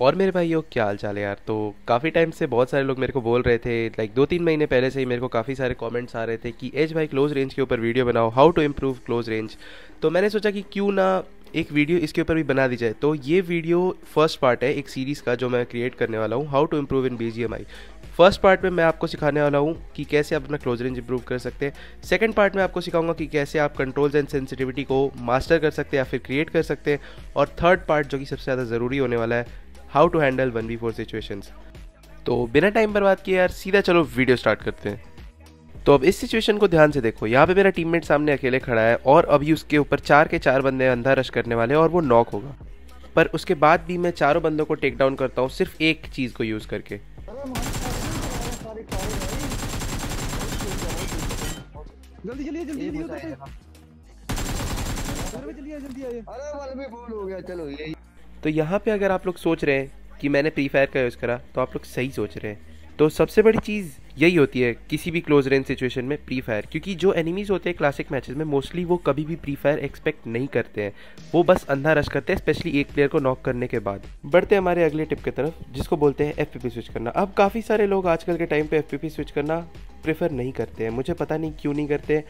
और मेरे भाइयों क्या हाल चाल है यार? तो काफ़ी टाइम से बहुत सारे लोग मेरे को बोल रहे थे लाइक दो तीन महीने पहले से ही मेरे को काफ़ी सारे कमेंट्स आ रहे थे कि, एज भाई क्लोज रेंज के ऊपर वीडियो बनाओ how to improve close range तो मैंने सोचा कि क्यों ना एक वीडियो इसके ऊपर भी बना दी जाए। तो ये वीडियो फ़र्स्ट पार्ट है, एक सीरीज़ का जो मैं क्रिएट करने वाला हूँ how to improve in BGMI first part में मैं आपको सिखाने वाला हूँ कि कैसे आप अपना क्लोज रेंज इंप्रूव कर सकते हैं। सेकंड पार्ट में आपको सिखाऊँगा कि कैसे आप कंट्रोल्स एंड सेंसिटिविटी को मास्टर कर सकते हैं या फिर क्रिएट कर सकते हैं। और थर्ड पार्ट जो कि सबसे ज़्यादा ज़रूरी होने वाला है how to handle one V four situations. तो बिना टाइम बर्बाद किए यार सीधा चलो वीडियो स्टार्ट करते हैं। तो अब इस सिचुएशन को ध्यान से देखो यहाँ पे मेरा टीममेट सामने अकेले खड़ा है और अभी उसके ऊपर चार के चार बंदे अंधा रश करने वाले हैं और वो नॉक होगा। पर उसके बाद भी मैं चारों बंदों को टेक डाउन करता हूँ सिर्फ़ एक चीज़ को यूज़ करके। जल्दी चलिए जल्दी जल्दी जल्दी आइए अरे वाल भी बोल हो गया चलो यही। तो यहाँ पे अगर आप लोग सोच रहे हैं कि मैंने प्री फायर का यूज़ करा तो आप लोग सही सोच रहे हैं। तो सबसे बड़ी चीज़ यही होती है किसी भी क्लोज रेंज सिचुएशन में प्री फायर क्योंकि जो एनिमीज होते हैं क्लासिक मैचेस में मोस्टली वो कभी भी प्री फायर एक्सपेक्ट नहीं करते हैं। वो बस अंधा रश करते हैं स्पेशली एक प्लेयर को नॉक करने के बाद। बढ़ते हैं हमारे अगले टिप की तरफ़, जिसको बोलते हैं एफपीपी स्विच करना। अब काफ़ी सारे लोग आजकल के टाइम पे एफ़ स्विच करना प्रेफर नहीं करते हैं। मुझे पता नहीं क्यों नहीं करते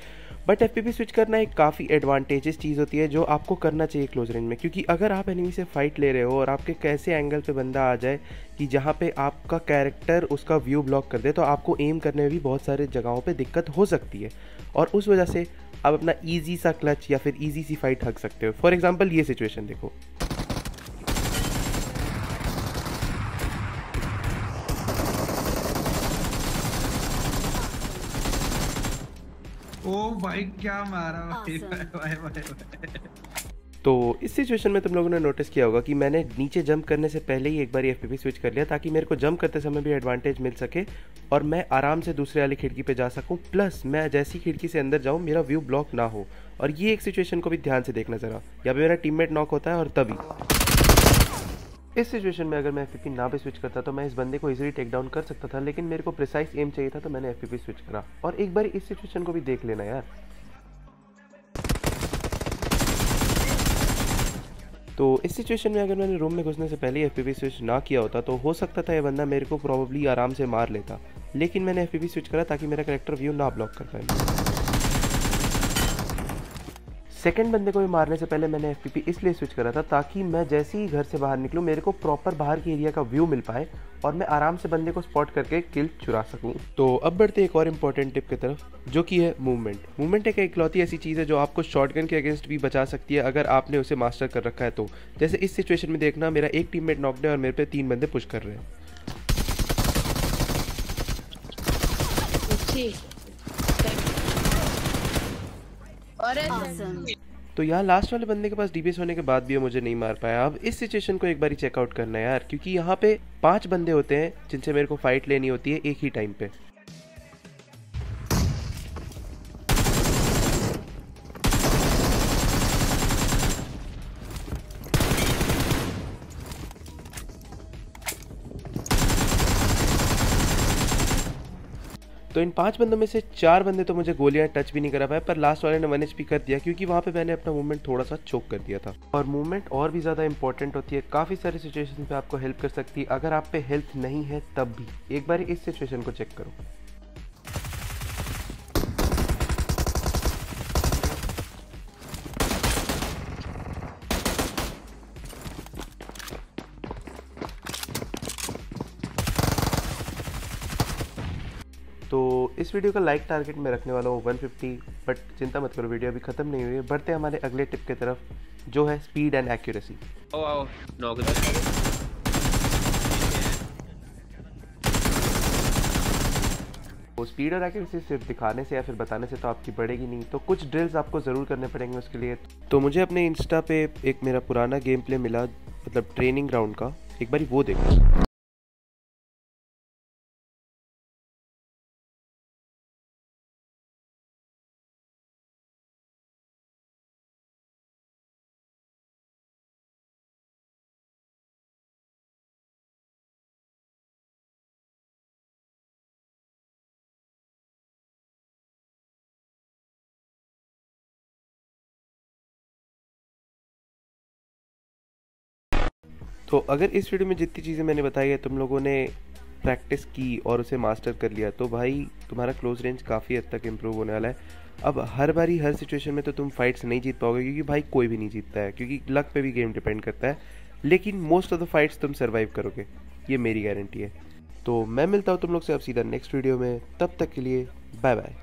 बट एफपीपी स्विच करना एक काफ़ी एडवांटेजेस चीज़ होती है जो आपको करना चाहिए क्लोज रेंज में। क्योंकि अगर आप एनिमी से फाइट ले रहे हो और आपके कैसे एंगल पे बंदा आ जाए कि जहाँ पे आपका कैरेक्टर उसका व्यू ब्लॉक कर दे तो आपको एम करने में भी बहुत सारे जगहों पे दिक्कत हो सकती है। और उस वजह से आप अपना ईजी सा क्लच या फिर ईजी सी फाइट हक सकते हो। फॉर एग्ज़ाम्पल ये सिचुएशन देखो। ओ भाई क्या मारा? भाई भाई भाई। तो इस सिचुएशन में तुम लोगों ने नोटिस किया होगा कि मैंने नीचे जंप करने से पहले ही एक बार एफ़ पी स्विच कर लिया ताकि मेरे को जंप करते समय भी एडवांटेज मिल सके और मैं आराम से दूसरे वाली खिड़की पे जा सकूँ। प्लस मैं जैसी खिड़की से अंदर जाऊँ मेरा व्यू ब्लॉक ना हो। और ये एक सिचुएशन को भी ध्यान से देखना ज़रा। या मेरा टीममेट नॉक होता है और तभी। इस सिचुएशन में अगर मैं एफपीपी ना भी स्विच करता तो मैं इस बंदे को इजीली टेक डाउन कर सकता था, लेकिन मेरे को प्रिसाइस एम चाहिए था तो मैंने एफपीपी स्विच करा। और एक बार इस सिचुएशन को भी देख लेना यार। तो इस सिचुएशन में अगर मैंने रूम में घुसने से पहले एफपीपी स्विच ना किया होता तो हो सकता था ये बंदा मेरे को प्रॉब्ली आराम से मार लेता। लेकिन मैंने एफपीपी स्विच करा ताकि मेरा करेक्टर व्यू ना ब्लॉक कर पाए। सेकेंड बंदे को भी मारने से पहले मैंने एफपीपी इसलिए स्विच करा था ताकि मैं जैसे ही घर से बाहर निकलूँ मेरे को प्रॉपर बाहर के एरिया का व्यू मिल पाए और मैं आराम से बंदे को स्पॉट करके किल चुरा सकूँ। तो अब बढ़ते एक और इंपॉर्टेंट टिप की तरफ़ जो कि है मूवमेंट मूवमेंट एक इकलौती ऐसी चीज़ है जो आपको शॉटगन के अगेंस्ट भी बचा सकती है अगर आपने उसे मास्टर कर रखा है तो। जैसे इस सिचुएशन में देखना मेरा एक टीम मेट नॉकड है और मेरे पे तीन बंदे पुश कर रहे हैं। तो यहाँ लास्ट वाले बंदे के पास डीपीएस होने के बाद भी वो मुझे नहीं मार पाया। अब इस सिचुएशन को एक बार चेकआउट करना है यार क्योंकि यहाँ पे पाँच बंदे होते हैं जिनसे मेरे को फाइट लेनी होती है एक ही टाइम पे। तो इन पाँच बंदों में से चार बंदे तो मुझे गोलियाँ टच भी नहीं करा पाए, पर लास्ट वाले ने वन एच कर दिया, क्योंकि वहाँ पे मैंने अपना मूवमेंट थोड़ा सा चोक कर दिया था। और मूवमेंट और भी ज़्यादा इंपॉर्टेंट होती है, काफ़ी सारी सिचुएशन पे आपको हेल्प कर सकती है, अगर आप पे हेल्थ नहीं है, तब भी। एक बार इस सिचुएशन को चेक करो। तो इस वीडियो का लाइक टारगेट मैं रखने वाला हूँ 150 बट चिंता मत करो वीडियो अभी ख़त्म नहीं हुई है। बढ़ते हमारे अगले टिप की तरफ़ जो है स्पीड एंड एक्यूरेसी ओ आओ नॉक तो स्पीड और एक्यूरेसी सिर्फ़ दिखाने से या फिर बताने से तो आपकी बढ़ेगी नहीं तो कुछ ड्रिल्स आपको ज़रूर करने पड़ेंगे उसके लिए। तो मुझे अपने इंस्टा पे एक मेरा पुराना गेम प्ले मिला मतलब ट्रेनिंग ग्राउंड का। एक बार वो देखो। तो अगर इस वीडियो में जितनी चीज़ें मैंने बताई है, तुम लोगों ने प्रैक्टिस की और उसे मास्टर कर लिया तो भाई तुम्हारा क्लोज रेंज काफ़ी हद तक इम्प्रूव होने वाला है। अब हर बारी हर सिचुएशन में तो तुम फाइट्स नहीं जीत पाओगे, क्योंकि भाई कोई भी नहीं जीतता है, क्योंकि लक पे भी गेम डिपेंड करता है। लेकिन मोस्ट ऑफ़ द फाइट्स तुम सर्वाइव करोगे, ये मेरी गारंटी है। तो मैं मिलता हूँ तुम लोग से अब सीधा नेक्स्ट वीडियो में, तब तक के लिए बाय बाय